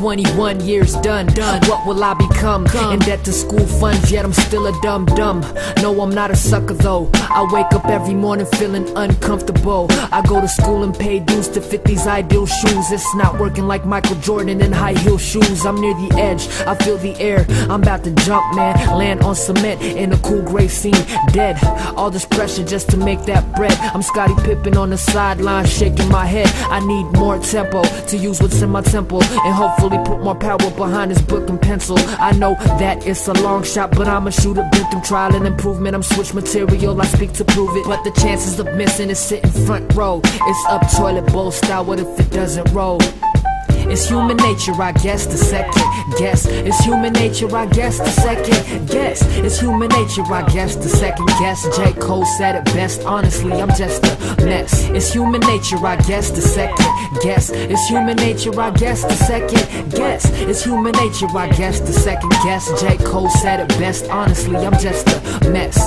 21 years done. Done. What will I become? In debt to school funds, yet I'm still a dumb dumb. No, I'm not a sucker though. I wake up every morning feeling uncomfortable. I go to school and pay dues to fit these ideal shoes. It's not working like Michael Jordan in high heel shoes. I'm near the edge, I feel the air. I'm about to jump, man. Land on cement in a cool gray scene. Dead. All this pressure just to make that bread. I'm Scottie Pippen on the sideline, shaking my head. I need more tempo to use what's in my temple and hopefully put more power behind this book and pencil. I know that it's a long shot, but I'm a shooter. Been through trial and improvement. I'm switch material, I speak to prove it. But the chances of missing is sitting front row. It's up toilet bowl style. What if it doesn't roll? It's human nature, I guess, the second guess. It's human nature, I guess, the second guess. It's human nature, I guess, the second guess. J. Cole said it best, honestly, I'm just a mess. It's human nature, I guess, the second guess. It's human nature, I guess, the second guess. It's human nature, I guess, the second guess. J. Cole said it best, honestly, I'm just a mess.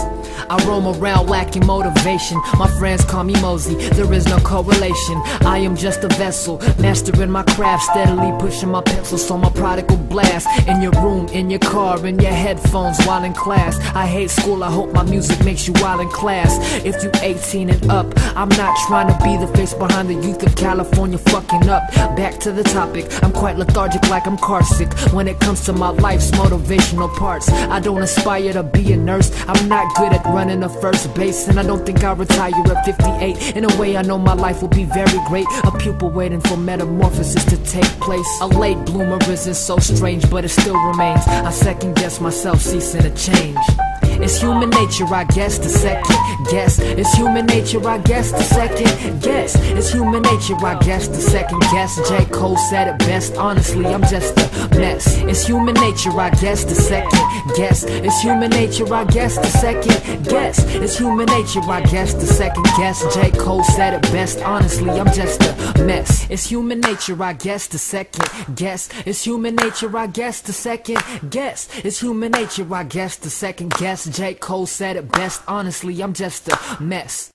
I roam around lacking motivation. My friends call me Mosey, there is no correlation. I am just a vessel, mastering my craft, steadily pushing my pencils so my prodigal blast. In your room, in your car, in your headphones while in class. I hate school, I hope my music makes you wild in class. If you 18 and up, I'm not trying to be the face behind the youth of California fucking up. Back to the topic, I'm quite lethargic like I'm car sick when it comes to my life's motivational parts. I don't aspire to be a nurse, I'm not good at running a first base, and I don't think I'll retire at 58. In a way, I know my life will be very great. A pupil waiting for metamorphosis to take place. A late bloomer isn't so strange, but it still remains. I second guess myself, ceasing to change. It's human nature, I guess, the second guess. It's human nature, I guess, the second guess. It's human nature, I guess, the second guess. J. Cole said it best, honestly, I'm just a mess. It's human nature, I guess, the second guess. It's human nature, I guess, the second guess. It's human nature, I guess, the second guess. J. Cole said it best, honestly, I'm just a mess. It's human nature, I guess, the second guess. It's human nature, I guess, the second guess. It's human nature, I guess, the second guess. J. Cole said it best, honestly, I'm just a mess.